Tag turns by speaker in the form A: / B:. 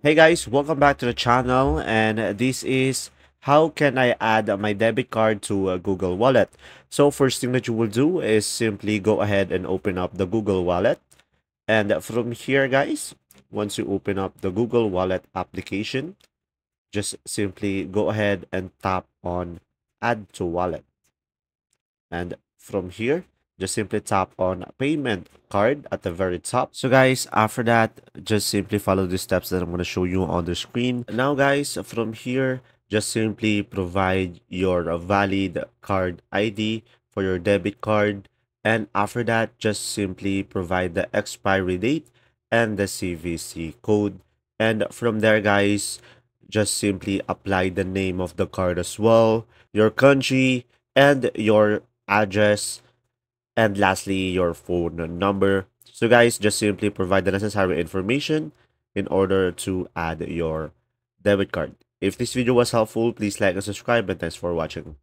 A: Hey guys, welcome back to the channel and this is how can I add my debit card to a Google Wallet. So first thing that you will do is simply go ahead and open up the Google Wallet and from here guys, once you open up the Google Wallet application, just simply go ahead and tap on add to wallet and from here just simply tap on payment card at the very top. So guys after that just simply follow the steps that i'm going to show you on the screen. Now guys from here just simply provide your valid card id for your debit card. And after that just simply provide the expiry date and the cvc code. And from there guys just simply apply the name of the card as well your country and your address and lastly your phone number. So guys just simply provide the necessary information in order to add your debit card. If this video was helpful please like and subscribe and thanks for watching